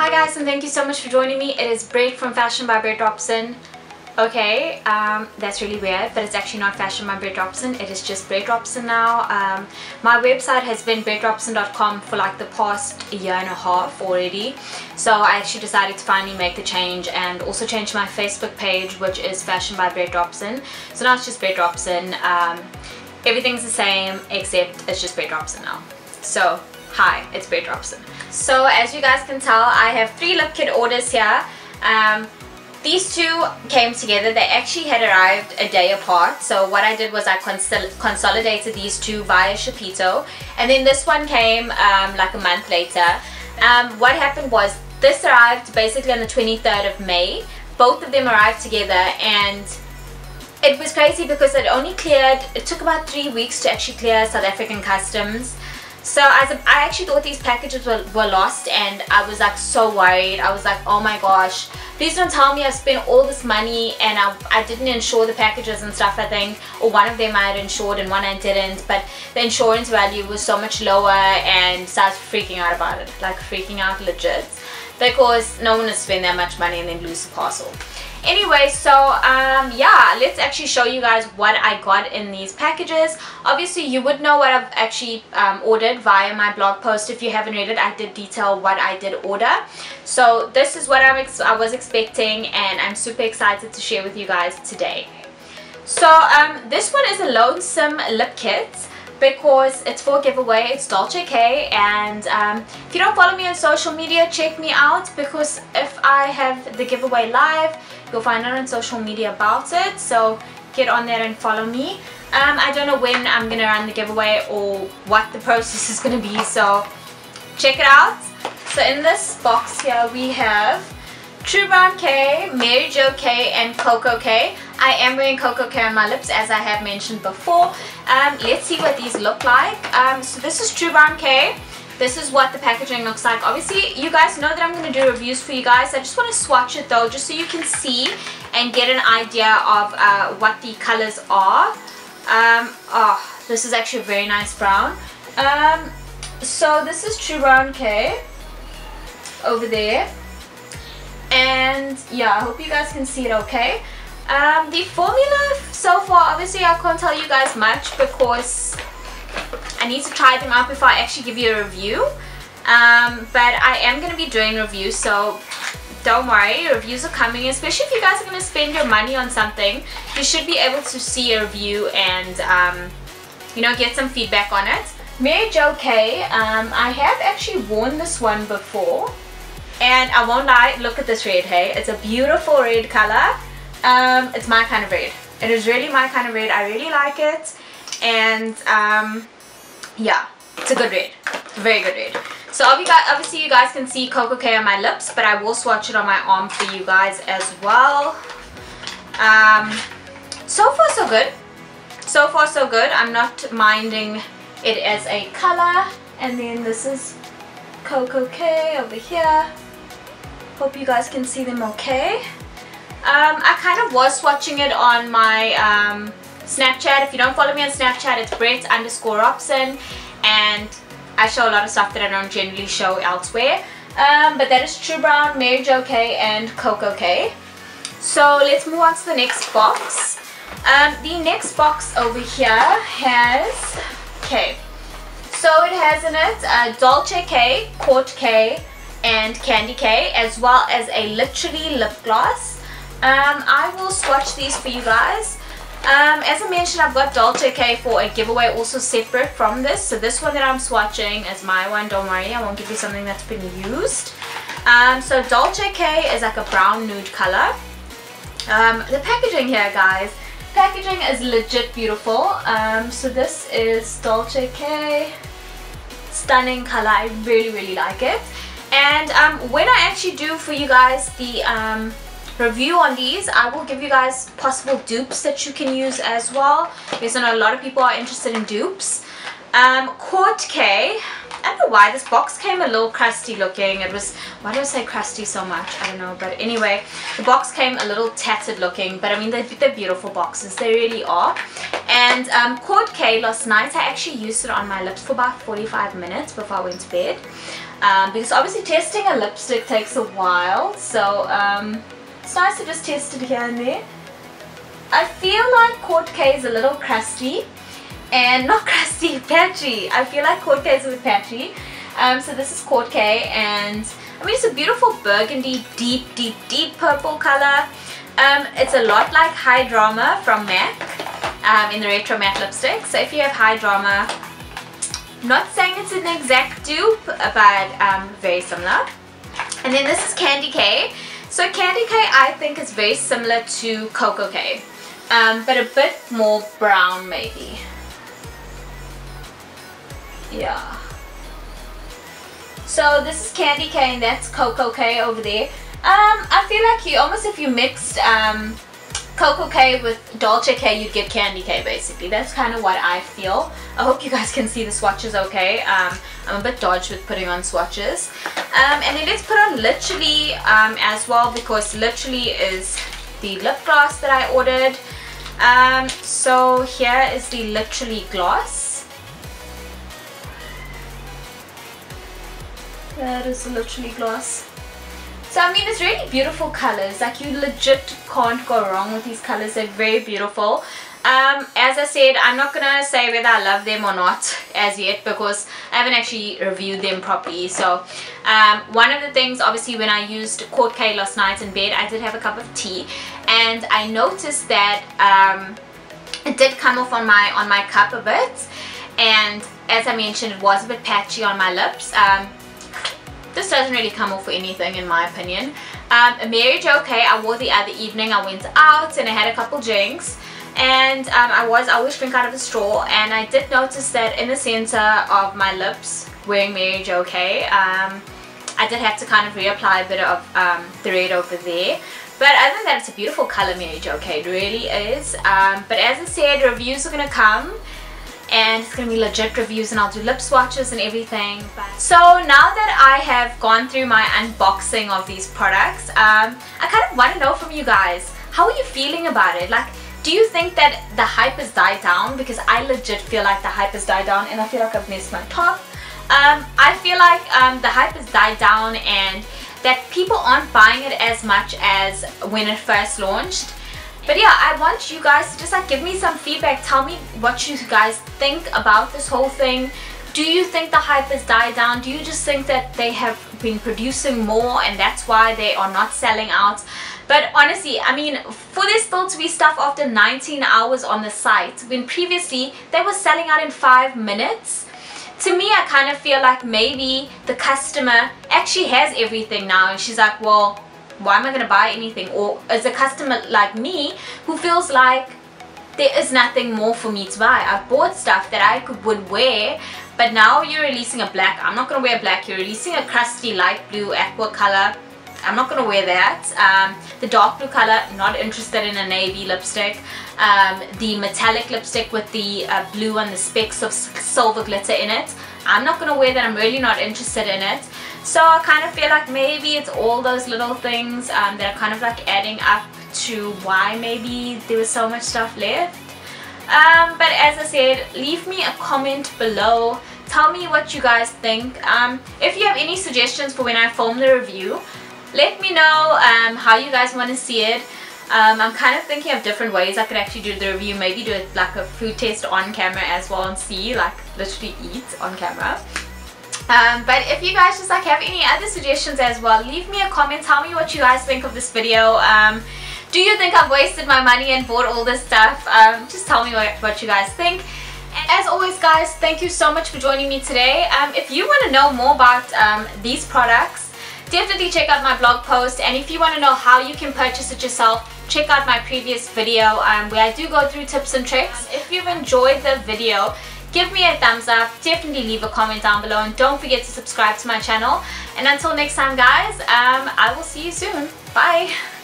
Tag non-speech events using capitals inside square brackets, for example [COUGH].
Hi guys and thank you so much for joining me. It is Brett from Fashion by Brett Robson. Okay, um, that's really weird, but it's actually not Fashion by Brett Robson. It is just Brett Robson now. Um, my website has been brettrobson.com for like the past year and a half already. So I actually decided to finally make the change and also change my Facebook page, which is Fashion by Brett Robson. So now it's just Brett Robson. Um, everything's the same, except it's just Brett Robson now. So, hi, it's Brett Robson. So as you guys can tell, I have three lip kit orders here. Um, these two came together. They actually had arrived a day apart. So what I did was I consol consolidated these two via Shipito and then this one came um, like a month later. Um, what happened was this arrived basically on the 23rd of May. Both of them arrived together and it was crazy because it only cleared it took about three weeks to actually clear South African customs so as a, I actually thought these packages were, were lost and I was like so worried. I was like, oh my gosh, please don't tell me I spent all this money and I, I didn't insure the packages and stuff I think. Or one of them I had insured and one I didn't. But the insurance value was so much lower and started freaking out about it. Like freaking out legit. Because no one would spend that much money and then lose the parcel anyway so um, yeah let's actually show you guys what I got in these packages. Obviously you would know what I've actually um, ordered via my blog post. If you haven't read it I did detail what I did order. So this is what I'm I was expecting and I'm super excited to share with you guys today. So um, this one is a lonesome lip kit because it's for giveaway it's Dolce K and um, if you don't follow me on social media check me out because if I have the giveaway live you'll find out on social media about it so get on there and follow me um, I don't know when I'm gonna run the giveaway or what the [LAUGHS] process is gonna be so check it out so in this box here we have True Brown K, Mary Jo K, and Koko K. I am wearing Koko K on my lips as I have mentioned before. Um, let's see what these look like. Um, so this is True Brown K this is what the packaging looks like. Obviously you guys know that I'm going to do reviews for you guys. I just want to swatch it though just so you can see and get an idea of uh, what the colors are. Um, oh this is actually a very nice brown. Um, so this is True Brown K over there. And yeah I hope you guys can see it okay um, the formula so far obviously I can't tell you guys much because I need to try them out before I actually give you a review. Um, but I am going to be doing reviews, so don't worry, reviews are coming, especially if you guys are going to spend your money on something. You should be able to see a review and, um, you know, get some feedback on it. Mary Jo K, um, I have actually worn this one before. And I won't lie, look at this red, hey? It's a beautiful red color. Um, it's my kind of red. It is really my kind of red. I really like it. And, um, yeah it's a good red very good red so obviously you guys can see Koko K on my lips but I will swatch it on my arm for you guys as well. Um, so far so good. So far so good. I'm not minding it as a color. And then this is Koko K over here. Hope you guys can see them okay um, I kind of was swatching it on my um, Snapchat. If you don't follow me on Snapchat, it's Brett underscore Robson. And I show a lot of stuff that I don't generally show elsewhere. Um, but that is True Brown, Mary Jo K, and Koko K. So let's move on to the next box. Um, the next box over here has, okay, so it has in it a Dolce K, Kourt K, and Candy K, as well as a literally lip gloss. Um, I will swatch these for you guys. Um, as I mentioned, I've got Dolce K for a giveaway also separate from this. So this one that I'm swatching is my one. Don't worry, I won't give you something that's been used. Um, so Dolce K is like a brown nude color. Um, the packaging here, guys. Packaging is legit beautiful. Um, so this is Dolce K. Stunning color. I really, really like it. And um, when I actually do for you guys the um, review on these i will give you guys possible dupes that you can use as well because i know a lot of people are interested in dupes um Kourt k I don't know why this box came a little crusty looking. It was, why do I say crusty so much? I don't know. But anyway, the box came a little tattered looking. But I mean, they're, they're beautiful boxes. They really are. And um, K last night, I actually used it on my lips for about 45 minutes before I went to bed. um, because obviously testing a lipstick takes a while so um, it's nice to just test it here and there I feel like Kourt K is a little crusty. And not [LAUGHS] crusty, patchy. I feel like Kourt K is a bit patchy. Um, so this is Kourt K and I mean it's a beautiful burgundy deep deep deep purple color. Um, it's a lot like High Drama from MAC um, in the Retro Matte lipstick. So if you have High Drama not saying it's an exact dupe, but um, very similar. And then this is Candy K. So Candy K I think is very similar to Koko K, um, but a bit more brown maybe. Yeah. So this is Candy K and that's Koko K over there. Um, I feel like you almost if you mixed um, Koko K with Dolce K, you'd get Candy K basically. That's kind of what I feel. I hope you guys [LAUGHS] can see the swatches okay. Um, I'm a bit dodged with putting on swatches. Um, and then let's put on Literally um, as well because Literally is the lip gloss that I ordered. Um, so here is the Literally gloss. That is the Literally gloss. So I mean it's really beautiful colors. Like you legit can't go wrong with these colors. They're very beautiful. Um, as I said I'm not gonna say whether I love them or not [LAUGHS] as yet because I haven't actually reviewed them properly. So um, one of the things obviously when I used Kourt K last night in bed I did have a cup of tea. And I noticed that um, it did come off on my on my cup a bit. And as I mentioned it was a bit patchy on my lips. Um, this doesn't really come off for anything in my opinion. Um, Mary Jo I wore the other evening. I went out and I had a couple drinks. And um, I was I always drink out of a straw. And I did notice that in the center of my lips wearing Mary Jo um, I did have to kind of reapply a bit of um, the red over there. But other than that it's a beautiful color Mary Jo it really is. Um, but as I said reviews are gonna come and it's gonna be legit reviews and I'll do lip swatches and everything. So now that I have gone through my unboxing of these products um, I kind of want to know from you guys how are you feeling about it? Like do you think that the hype has died down? Because I legit feel like the hype has died down and I feel like I've missed my top um, I feel like um, the hype has died down and that people aren't buying it as much as when it first launched but yeah I want you guys to just like give me some feedback. Tell me what you guys think about this whole thing. Do you think the hype has died down? Do you just think that they have been producing more and that's why they are not selling out? But honestly I mean for this still to be stuff after 19 hours on the site when previously they were selling out in five minutes to me I kind of feel like maybe the customer actually has everything now. And she's like well why am I going to buy anything? Or as a customer like me who feels like there is nothing more for me to buy. I've bought stuff that I could would wear but now you're releasing a black I'm not going to wear black you're releasing a crusty light blue aqua color I'm not to wear that. Um, the dark blue color, not interested in a navy lipstick. Um, the metallic lipstick with the uh, blue and the specks of silver glitter in it. I'm not to wear that. I'm really not interested in it. So I kind of feel like maybe it's all those little things um, that are kind of like adding up to why maybe there was so much stuff left. Um, but as I said, leave me a comment below. Tell me what you guys think. Um, if you have any suggestions for when I film the review, let me know um, how you guys want to see it. Um, I'm kind of thinking of different ways I could actually do the review. Maybe do it like a food test on camera as well and see, like literally eat on camera. Um, but if you guys just like have any other suggestions as well, leave me a comment. Tell me what you guys think of this video. Um, do you think I've wasted my money and bought all this stuff? Um, just tell me what, what you guys think. As always guys, thank you so much for joining me today. Um, if you want to know more about um, these products, definitely check out my blog post and if you want to know how you can purchase it yourself check out my previous video um, where I do go through tips and tricks. If you've enjoyed the video give me a thumbs up, definitely leave a comment down below and don't forget to subscribe to my channel and until next time guys, um, I will see you soon. Bye!